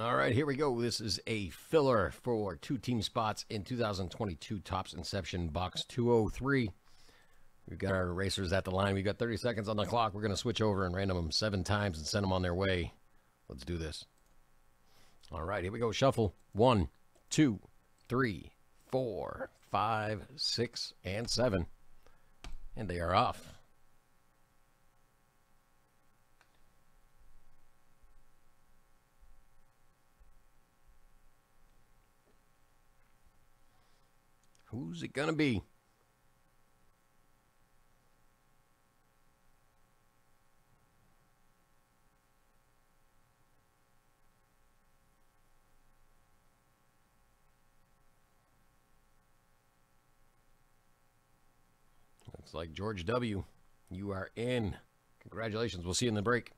All right, here we go. This is a filler for two team spots in 2022 Topps Inception Box 203. We've got our racers at the line. We've got 30 seconds on the clock. We're going to switch over and random them seven times and send them on their way. Let's do this. All right, here we go. Shuffle. One, two, three, four, five, six, and seven. And they are off. Who's it going to be? Looks like George W. You are in. Congratulations. We'll see you in the break.